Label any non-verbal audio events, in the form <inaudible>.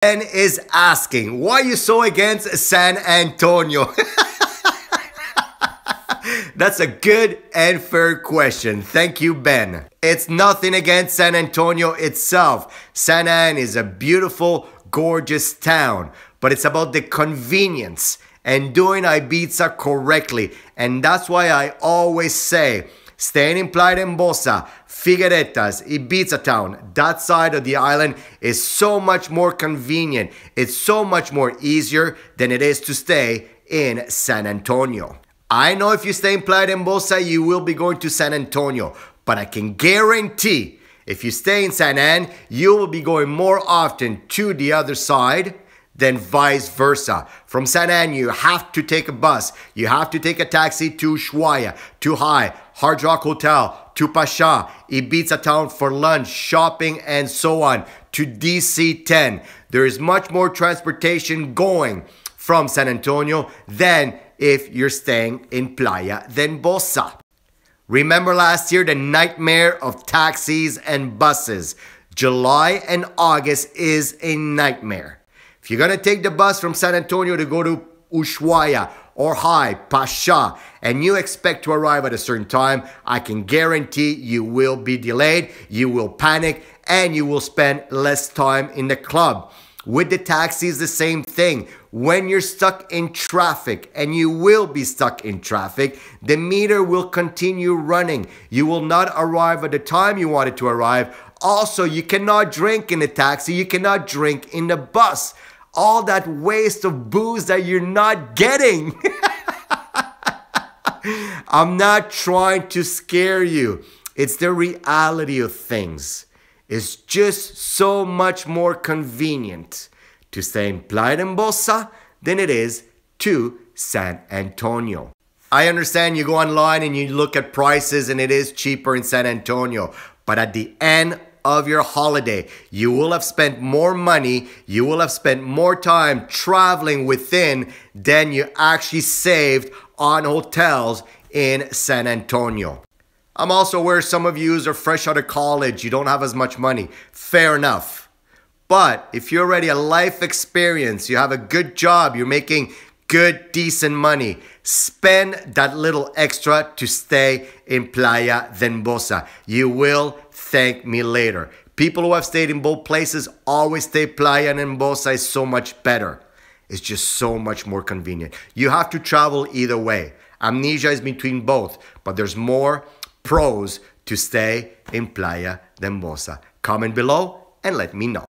Ben is asking, why are you so against San Antonio? <laughs> That's a good and fair question. Thank you, Ben. It's nothing against San Antonio itself. San An is a beautiful, gorgeous town, but it's about the convenience and doing Ibiza correctly. And that's why I always say, staying in Playa d'en Bossa, Figueretas, Ibiza town, that side of the island is so much more convenient. It's so much more easier than it is to stay in San Antonio. I know if you stay in Playa d'en Bossa, you will be going to San Antonio, but I can guarantee if you stay in San An, you will be going more often to the other side than vice versa. From San An, you have to take a bus, you have to take a taxi to Ushuaia, to High, Hard Rock Hotel, to Pacha, Ibiza Town for lunch, shopping, and so on, to DC 10. There is much more transportation going from San Antonio than if you're staying in Playa d'en Bossa. Remember last year the nightmare of taxis and buses. July and August is a nightmare. You're gonna take the bus from San Antonio to go to Ushuaia or High, Pacha, and you expect to arrive at a certain time, I can guarantee you will be delayed, you will panic, and you will spend less time in the club. With the taxis, the same thing. When you're stuck in traffic, and you will be stuck in traffic, the meter will continue running. You will not arrive at the time you wanted to arrive. Also, you cannot drink in the taxi, you cannot drink in the bus. All that waste of booze that you're not getting. <laughs> I'm not trying to scare you. It's the reality of things. It's just so much more convenient to stay in Playa d'en Bossa than it is to San Antonio. I understand you go online and you look at prices and it is cheaper in San Antonio, but at the end of your holiday, you will have spent more money, you will have spent more time traveling within than you actually saved on hotels in San Antonio. I'm also aware some of you are fresh out of college, you don't have as much money. Fair enough. But if you're already a life experience, you have a good job, you're making good, decent money, spend that little extra to stay in Playa d'en Bossa. You will thank me later. People who have stayed in both places always stay Playa d'en Bossa is so much better. It's just so much more convenient. You have to travel either way. Amnesia is between both, but there's more pros to stay in Playa d'en Bossa. Comment below and let me know.